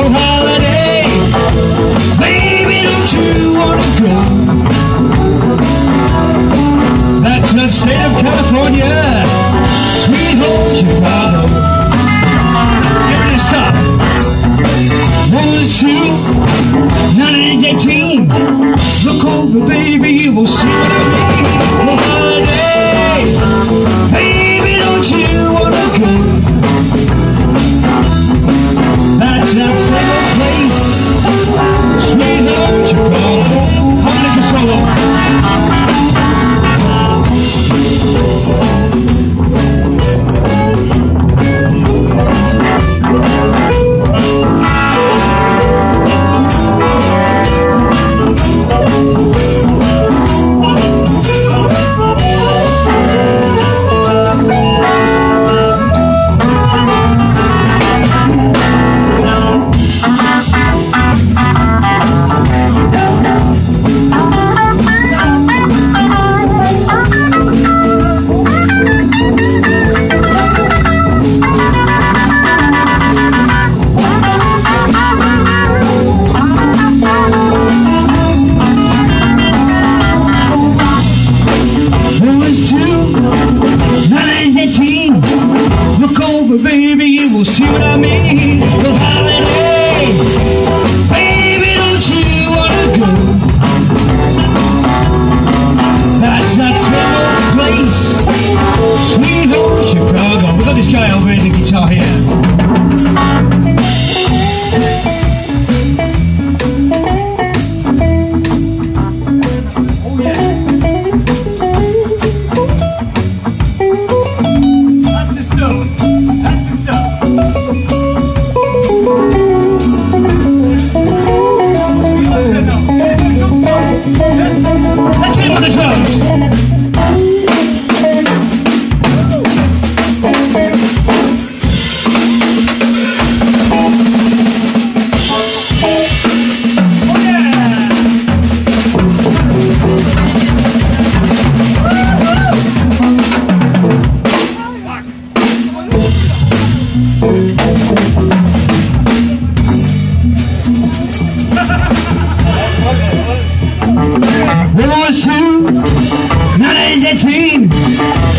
on holiday. Baby, don't you wanna go? Back to the state of California, sweet home Chicago. A stop. One is two, none is eighteen. Look over, baby, you will see what I mean. Baby, you will see what I mean.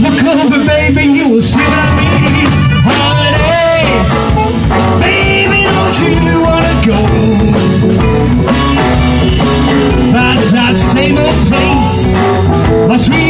Look over, baby, you will see what I mean. Holiday, baby, don't you wanna go? To that same old place, my sweet